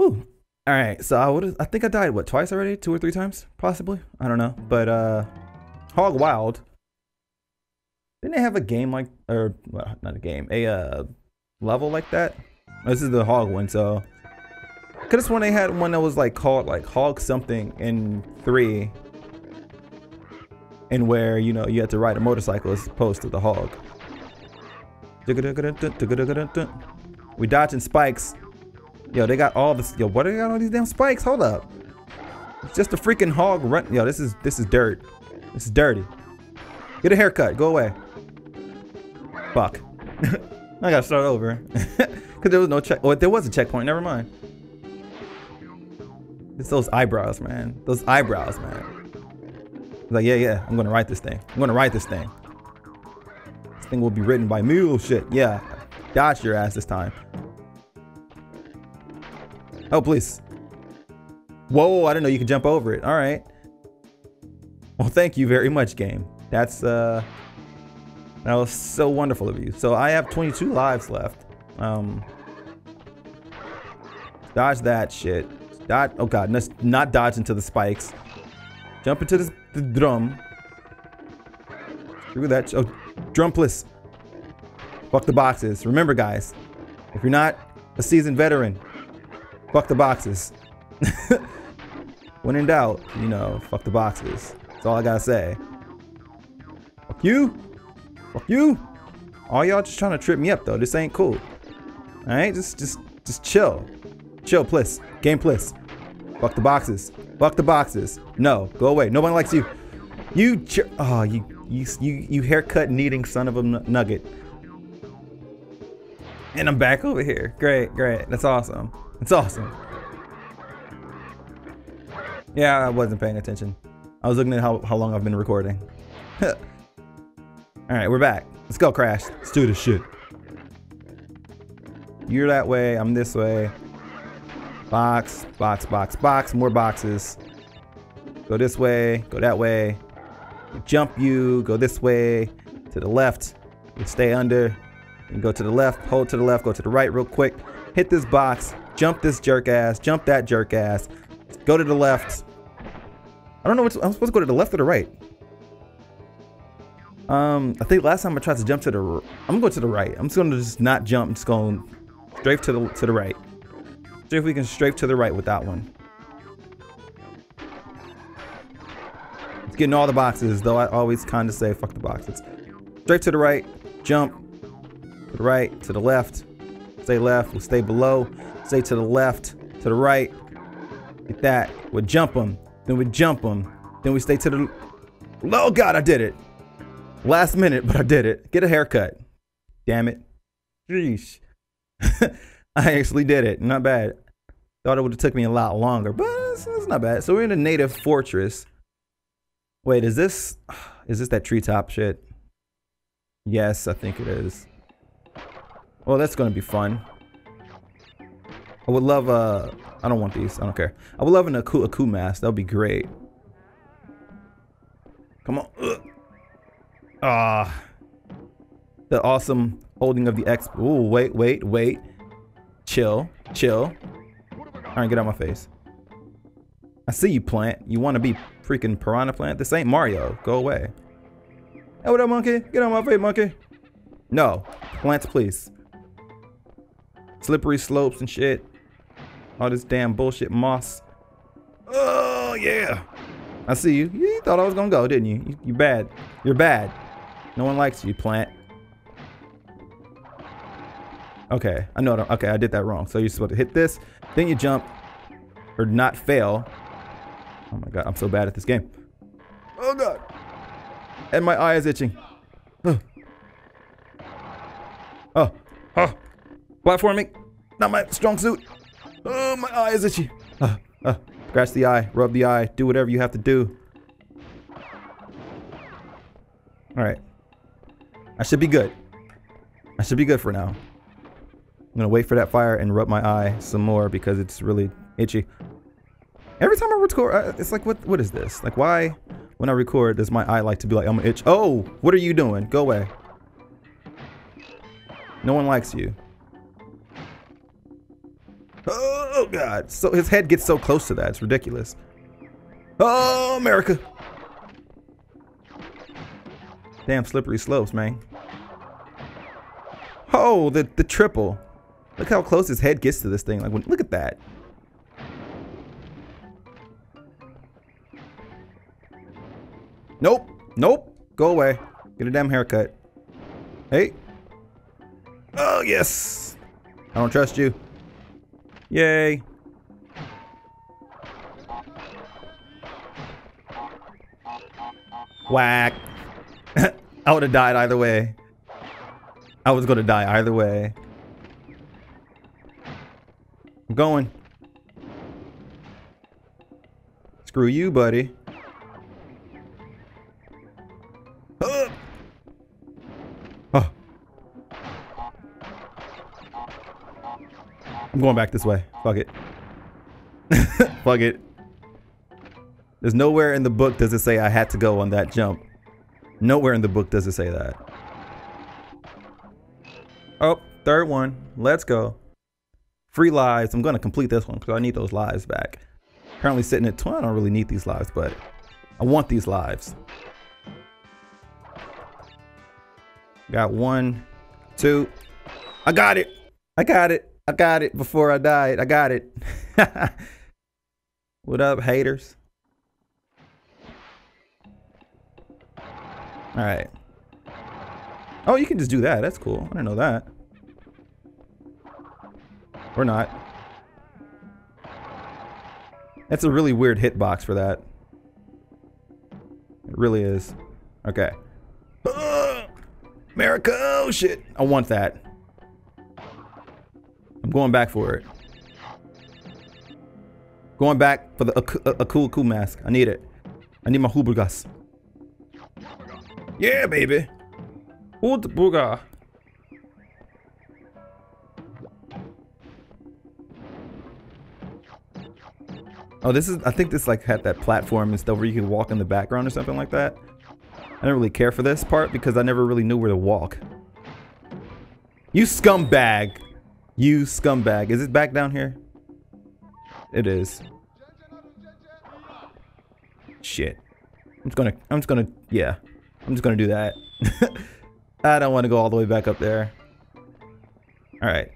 Ooh. All right, so I would I think I died what twice already, two or three times, possibly. I don't know, but uh, Hog Wild. Didn't they have a game like, or well, not a game, a uh, level like that? This is the Hog one, so. Have sworn they had one that was like called like Hog something in three, and where you know you had to ride a motorcycle as opposed to the Hog. We dodging spikes. Yo, they got all this. Yo, what do they got all these damn spikes? Hold up. It's just a freaking hog run. Yo, this is this is dirt. This is dirty. Get a haircut. Go away. Fuck. I gotta start over. Cause there was no check. Oh, there was a checkpoint. Never mind. It's those eyebrows, man. Those eyebrows, man. Like, yeah, yeah. I'm gonna write this thing. I'm gonna write this thing. This thing will be written by mule shit. Yeah. Dodge your ass this time. Oh, please. Whoa, I didn't know you could jump over it. All right. Well, thank you very much, game. That's, uh, that was so wonderful of you. So I have 22 lives left. Um, dodge that shit. Dodge, oh god, not dodge into the spikes. Jump into this, the drum. Screw that. Oh, drumpless. Fuck the boxes. Remember, guys, if you're not a seasoned veteran, fuck the boxes. when in doubt, you know, fuck the boxes. That's all I gotta say. Fuck you. Fuck you. All y'all just trying to trip me up though. This ain't cool. Alright, just just just chill. Chill, please. Game, please. Fuck the boxes. Fuck the boxes. No, go away. Nobody likes you. You, oh, you, you, you, you haircut needing son of a nugget. And I'm back over here. Great, great. That's awesome. It's awesome. Yeah, I wasn't paying attention. I was looking at how, how long I've been recording. All right, we're back. Let's go, Crash. Let's do this shit. You're that way, I'm this way. Box, box, box, box, more boxes. Go this way, go that way. Jump you, go this way, to the left. Stay under, and go to the left, hold to the left, go to the right real quick. Hit this box, jump this jerk ass, jump that jerk ass. Go to the left. I don't know what I'm supposed to go to the left or the right. Um, I think last time I tried to jump to the, I'm gonna go to the right. I'm just gonna just not jump. I'm just going straight to the to the right. See if we can strafe to the right with that one. It's getting all the boxes, though I always kind of say fuck the boxes. Straight to the right, jump, to the right, to the left, stay left, we'll stay below, stay to the left, to the right, get that, we'll jump them, then we jump them, then we stay to the, oh god, I did it. Last minute, but I did it. Get a haircut. Damn it. Sheesh. I actually did it. Not bad. Thought it would have took me a lot longer, but it's, it's, not bad. So we're in a native fortress. Wait, is this is this that treetop shit? Yes, I think it is. Well, that's gonna be fun. I would love uh I don't want these. I don't care. I would love an Aku Aku mask. That would be great. Come on. Ah. The awesome holding of the X. Ooh, wait, wait, wait. Chill, chill. All right, get out my face. I see you, plant. You want to be freaking piranha plant? This ain't Mario. Go away. Hey, what up, monkey? Get out my face, monkey. No. Plants, please. Slippery slopes and shit. All this damn bullshit moss. Oh, yeah. I see you. You thought I was gonna go, didn't you? You, you bad. You're bad. No one likes you, plant. Okay, I know. Okay, I did that wrong. So you're supposed to hit this, then you jump, or not fail. Oh my god, I'm so bad at this game. Oh god. And my eye is itching. Oh. Oh. Oh. Platforming. Not my strong suit. Oh, my eye is itchy. Oh. Oh. Scratch the eye. Rub the eye. Do whatever you have to do. Alright. I should be good. I should be good for now. I'm gonna wait for that fire and rub my eye some more because it's really itchy. Every time I record, uh, it's like, what? what is this? Like, why, when I record, does my eye like to be like, I'm gonna itch? Oh, what are you doing? Go away. No one likes you. God. So his head gets so close to that. It's ridiculous. Oh, America. Damn slippery slopes, man. Oh, the the triple. Look how close his head gets to this thing. Like, when, look at that. Nope. Nope. Go away. Get a damn haircut. Hey. Oh, yes. I don't trust you. Yay. Whack. I would have died either way. I was going to die either way. I'm going. Screw you, buddy. I'm going back this way. Fuck it. Fuck it. There's nowhere in the book does it say I had to go on that jump. Nowhere in the book does it say that. Oh, third one. Let's go. Free lives. I'm going to complete this one because I need those lives back. Currently sitting at 20. I don't really need these lives, but I want these lives. Got one, two. I got it. I got it. I got it before I died. I got it. what up, haters? All right. Oh, you can just do that. That's cool. I didn't know that. Or not. That's a really weird hitbox for that. It really is. Okay. America! Oh shit! I want that. I'm going back for it. Going back for the a, a, a cool cool mask. I need it. I need my Hubergas. Yeah, baby. Hubergas. Oh, this is, I think this like had that platform and stuff where you can walk in the background or something like that. I don't really care for this part because I never really knew where to walk. You scumbag. You scumbag. Is it back down here? It is. Shit. I'm just gonna, I'm just gonna, yeah. I'm just gonna do that. I don't want to go all the way back up there. Alright.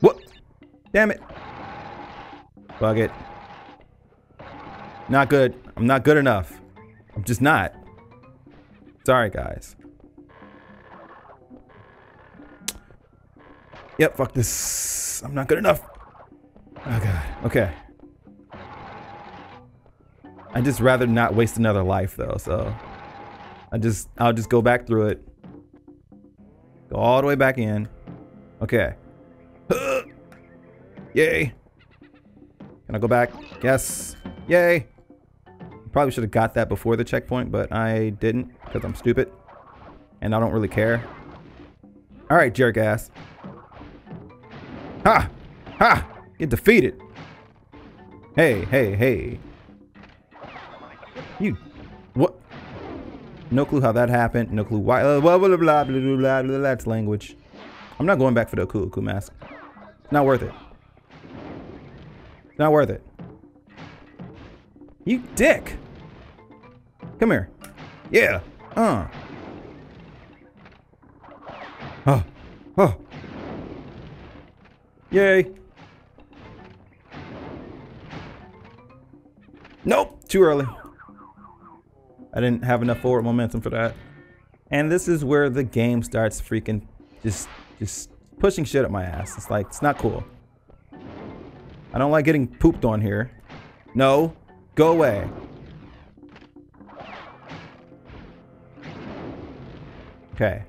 What? Damn it. Bug it. Not good. I'm not good enough. I'm just not. Sorry, guys. Yep, fuck this. I'm not good enough. Oh, God. Okay. I'd just rather not waste another life, though, so... I just, I'll just go back through it. Go all the way back in. Okay. Yay. Can I go back? Yes. Yay. Probably should have got that before the checkpoint, but I didn't because I'm stupid. And I don't really care. Alright, jerk ass. Ha! Ha! Get defeated. Hey, hey, hey. You... What? No clue how that happened. No clue why. Uh, blah, blah, blah, blah, blah, blah, blah, that's language. I'm not going back for the Aku mask. Not worth it. Not worth it. You dick. Come here. Yeah. Uh. Oh. Oh. Yay. Nope. Too early. I didn't have enough forward momentum for that. And this is where the game starts freaking just just pushing shit up my ass. It's like, it's not cool. I don't like getting pooped on here. No. Go away. Okay.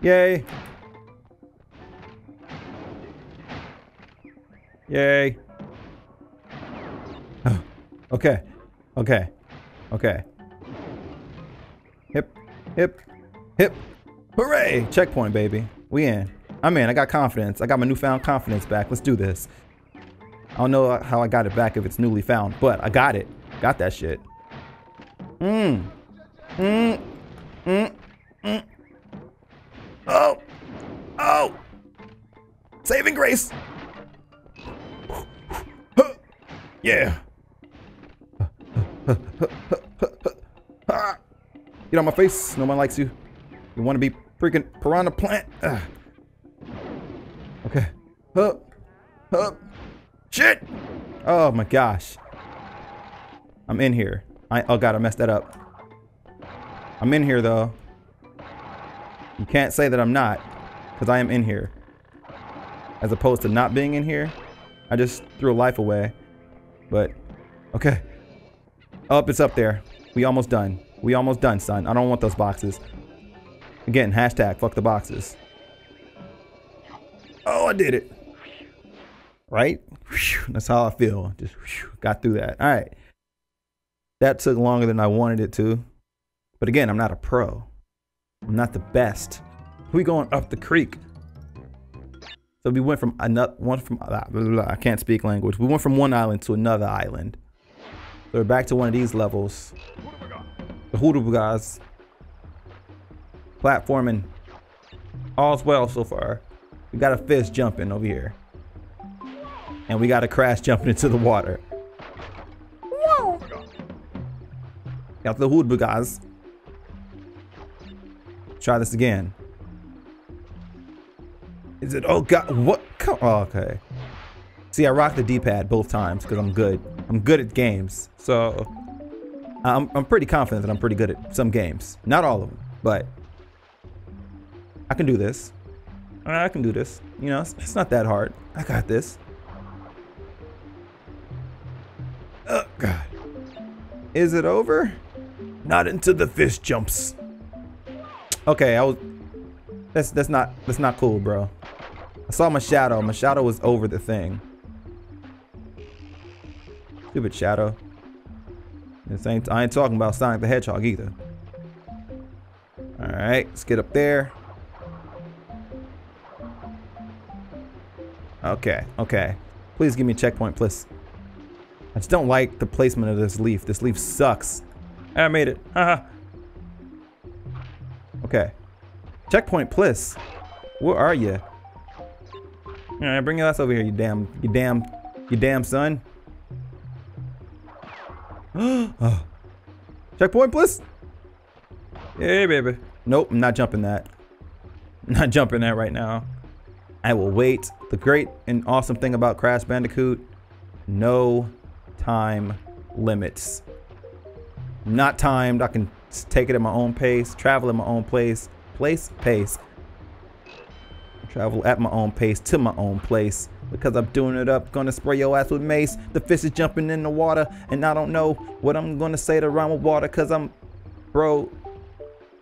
Yay. Yay. okay. Okay. Okay. Hip. Hip. Hip. Hooray! Checkpoint, baby. We in. I'm in. I got confidence. I got my newfound confidence back. Let's do this. I don't know how I got it back if it's newly found, but I got it. Got that shit. Mmm. Mmm. Mmm. Mmm. Oh. Oh. Saving grace. Yeah. Get on my face. No one likes you. You want to be freaking piranha plant? Ugh. Okay. Up. Up. Shit. Oh my gosh. I'm in here. I oh god, I messed that up. I'm in here though. You can't say that I'm not, because I am in here. As opposed to not being in here. I just threw life away. But okay. Up, it's up there. We almost done. We almost done, son. I don't want those boxes. Again, hashtag fuck the boxes. Oh, I did it. Right? That's how I feel. Just got through that. All right. That took longer than I wanted it to. But again, I'm not a pro. I'm not the best. We going up the creek. So we went from another one from blah, blah, blah, I can't speak language. We went from one island to another island. So we're back to one of these levels. The guys. Platforming. All's well so far. We got a fish jumping over here. And we got a crash jumping into the water. Whoa. Got the guys. Try this again. Is it? Oh god, what? Oh, okay. See, I rock the D-pad both times because I'm good. I'm good at games. So I'm, I'm pretty confident that I'm pretty good at some games. Not all of them, but I can do this. I can do this. You know, it's, it's not that hard. I got this. Oh, God. Is it over? Not until the fish jumps. Okay, I was... That's, that's not, that's not cool, bro. I saw my shadow. My shadow was over the thing. Stupid shadow. This ain't, I ain't talking about Sonic the Hedgehog either. Alright, let's get up there. Okay, okay. Please give me a checkpoint, please. I just don't like the placement of this leaf. This leaf sucks. I made it. Haha. okay. Checkpoint, please. Where are you? Alright, bring your ass over here, you damn, you damn, you damn son. oh. Checkpoint, please. Hey, baby. Nope, I'm not jumping that. I'm not jumping that right now. I will wait. The great and awesome thing about Crash Bandicoot, no time limits. not timed. I can take it at my own pace, travel at my own place, place, pace. Travel at my own pace to my own place. Because I'm doing it up, gonna spray your ass with mace. The fish is jumping in the water, and I don't know what I'm gonna say to rhyme with water, cause I'm, bro,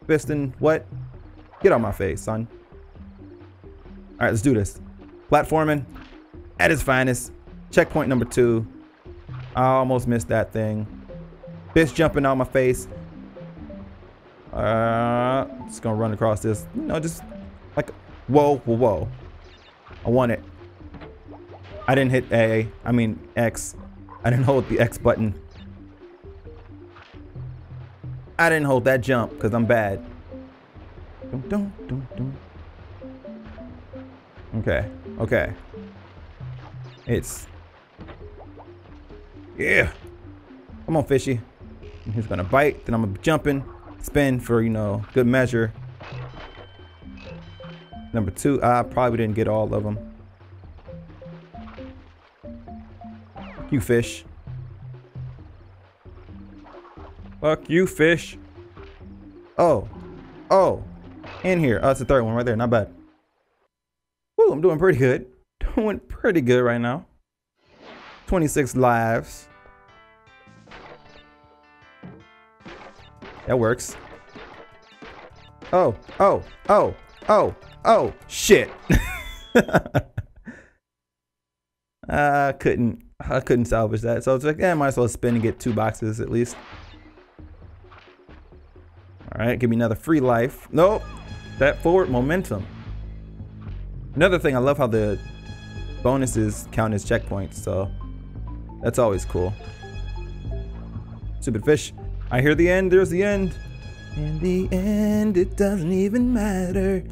fisting what? Get on my face, son. All right, let's do this. Platforming at its finest. Checkpoint number two. I almost missed that thing. Fish jumping on my face. Uh, just gonna run across this. You know, just like Whoa, whoa, whoa. I want it. I didn't hit A. I mean X. I didn't hold the X button. I didn't hold that jump because I'm bad. Dun, dun, dun, okay, okay. It's... Yeah. Come on, fishy. He's gonna bite, then I'm gonna jump in, spin for, you know, good measure. Number two, I probably didn't get all of them. You fish. Fuck you, fish. Oh. Oh. In here. Oh, it's the third one right there. Not bad. Woo, I'm doing pretty good. Doing pretty good right now. 26 lives. That works. Oh, oh, oh, oh, Oh, shit. I couldn't I couldn't salvage that. So it's like, yeah, I might as well spin and get two boxes at least. Alright, give me another free life. Nope. That forward momentum. Another thing, I love how the bonuses count as checkpoints, so that's always cool. Stupid fish. I hear the end, there's the end. In the end, it doesn't even matter.